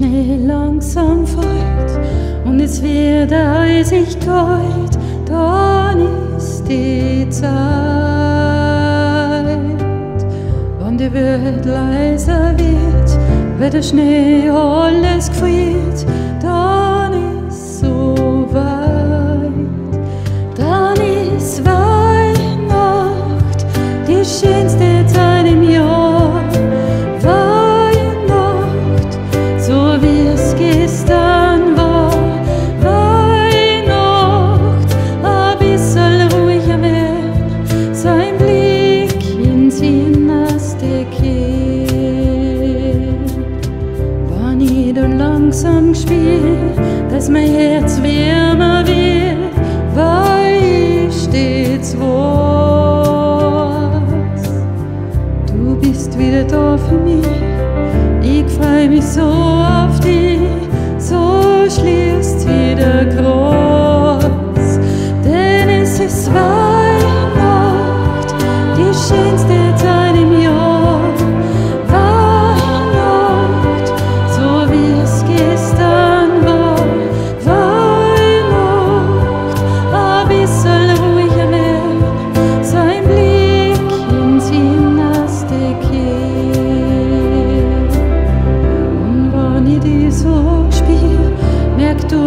Schnee langsam fällt und es wird eisig kalt, dann ist die Zeit. Wenn die Welt leiser wird, wird der Schnee alles gefriert, langsam spiel, dass mein Herz wärmer wird, weil ich stets weiß. Du bist wieder da für mich, ich freu mich so auf dich, so schließt wieder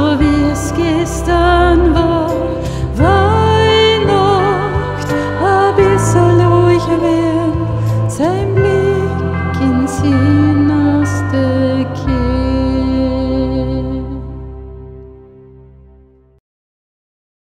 hviskestad